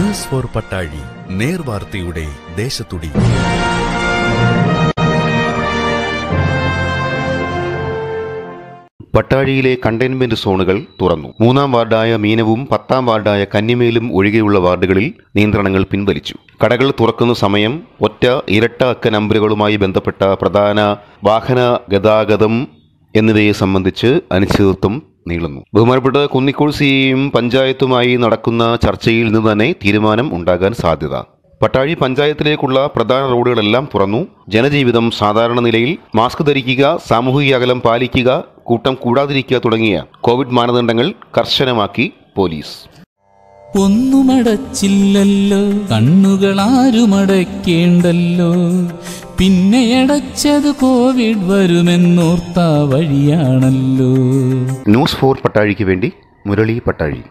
News for Pattazhi നേർവാർത്തയുടെ ദേശത്തുടി. പട്ടാഴിയിലെ കണ്ടെയ്ൻമെന്റ് സോണുകൾ തുറന്നു. മൂന്നാം വാർഡായ മീനവും പത്താം വാർഡായ കന്നിമേലും ഒഴികെയുള്ള വാർഡുകളിൽ നിയന്ത്രണങ്ങൾ പിൻവലിച്ചു. കടകൾ തുറക്കുന്ന സമയം ഒറ്റ ഇരട്ട അക്ക നമ്പറുകളുമായി ബന്ധപ്പെട്ട പ്രധാന വാഹന ഗതാഗതം എന്നിവയെ സംബന്ധിച്ച് അനിശ്ചിതത്വം നീളുന്നു. ബഹുമാനപ്പെട്ട കുന്നിക്കോൾ സിയും പഞ്ചായത്തുമായി നടക്കുന്ന ചർച്ചയിൽ നിന്ന് തന്നെ തീരുമാനം ഉണ്ടാകാൻ സാധ്യത. പട്ടാഴി പഞ്ചായത്തിലേക്കുള്ള പ്രധാന റോഡുകളെല്ലാം തുറന്നു. ജനജീവിതം സാധാരണ നിലയിൽ മാസ്ക് ധരിക്കുക സാമൂഹിക അകലം പാലിക്കുക കൂട്ടം കൂടാതിരിക്കുക തുടങ്ങിയ കോവിഡ് മാനദണ്ഡങ്ങൾ കർശനമാക്കി പോലീസ്. ഒന്നുമടച്ചില്ലല്ലോ. കണ്ണുകളാരുമടയ്ക്കേണ്ടല്ലോ പിന്നെ അടച്ചത് കോവിഡ് വരുമെന്നോർത്ത വഴിയാണല്ലോ. ന്യൂസ് ഫോർ പട്ടാഴിക്ക് വേണ്ടി മുരളി പട്ടാഴി.